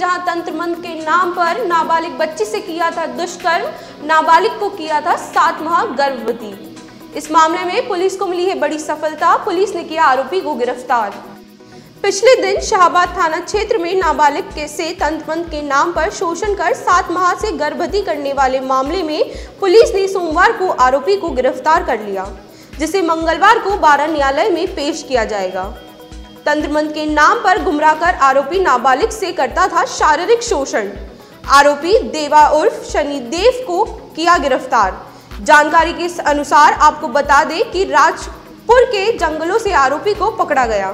जहाँ तंत्र मंत्र के नाम पर नाबालिग बच्ची से किया था दुष्कर्म, नाबालिग को किया था सात माह गर्भवती। इस मामले में पुलिस को मिली है बड़ी सफलता। पुलिस ने किया आरोपी को गिरफ़्तार। पिछले दिन शाहबाद थाना क्षेत्र में नाबालिग के से तंत्रमंत्र के नाम पर शोषण कर सात माह से गर्भवती करने वाले मामले में पुलिस ने सोमवार को आरोपी को गिरफ़्तार कर लिया, जिसे मंगलवार को बारह न्यायालय में पेश किया जाएगा। तंत्रमंत्र के नाम पर गुमराह कर आरोपी नाबालिग से करता था शारीरिक शोषण। आरोपी देवा उर्फ़ शनिदेव को किया गिरफ़्तार। जानकारी के अनुसार आपको बता दें कि राजपुर के जंगलों से आरोपी को पकड़ा गया।